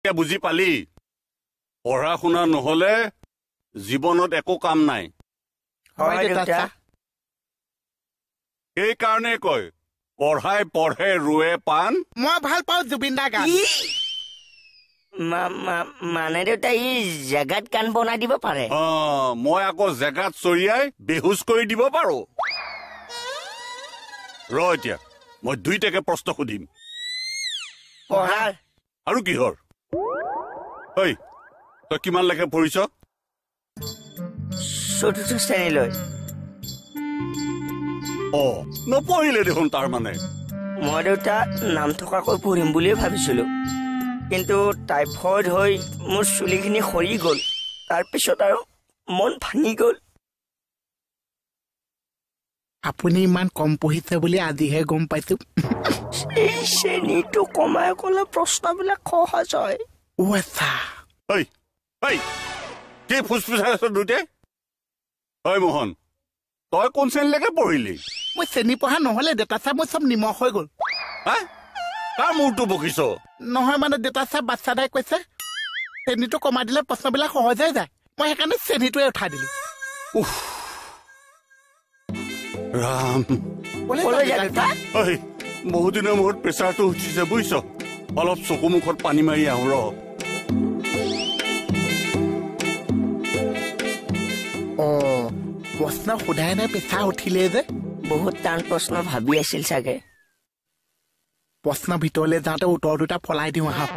এতিয়া বুজি পালি? পঢ়া শুনা নহলে জীৱনত একো কাম নাই। সেইকাৰণে কয় পঢ়াই পঢ়ে ৰুৱে পাণ। মই ভাল পাওঁ জুবিন দা গান। মানে দেউতা ই জেগাত গান বনাই দিব পাৰে। অ মই আকৌ জেগাত চৰিয়াই বেহুজ কৰি দিব পাৰো। ৰ এতিয়া মই দুইটাকে প্ৰশ্ন সুধিম। পঢ়াৰ আৰু কিহৰ? ঐ তই কিমানলৈকে পঢ়িছ? চতুৰ্থ শ্ৰেণীলৈ। অ নপঢ়িলে দেখোন তাৰ মানে। মই দেউতা নাম থকাকৈ পঢ়িম বুলিয়ে ভাবিছিলো। কিন্তু টাইফইড হৈ মোৰ চুলিখিনি সৰি গ'ল। তাৰপিছত আৰু মন ভাঙি গ'ল। আপুনি ইমান কম পঢ়িছে বুলি আজিহে গম পাইছো। এই শ্ৰেণীটো কমাই গ'লে প্ৰশ্নবিলাক সহজ হয়। দুইটাই? মোহন তই কোন শ্ৰেণীলৈকে পঢ়িলি? মই চেনি পঢ়া নহলে দেউতা চাহ মই চব নিমখ হৈ গ'ল। হা? কাৰ মূৰটো বকিছ? নহয় মানে চাহ বাচ্চা দাই কৈছে চেনিটো কমাই দিলে প্ৰশ্নবিলাক সহজে যায়। মই সেইকাৰণে চেনিটোৱে উঠাই দিলো। ৰাম। বহুদিনৰ মূৰত প্ৰেচাৰটো উঠিছে বুজিছ? অলপ চকু মুখত পানী মাৰি আহোঁ ৰ। অ প্ৰশ্ন সোধাই নাই পেচা উঠিলে যে। বহুত টান প্ৰশ্ন ভাবি আছিল চাগে। প্ৰশ্ন ভিতৰলৈ যাওঁতে উত্তৰ দুটা পলাই দিওঁ আহক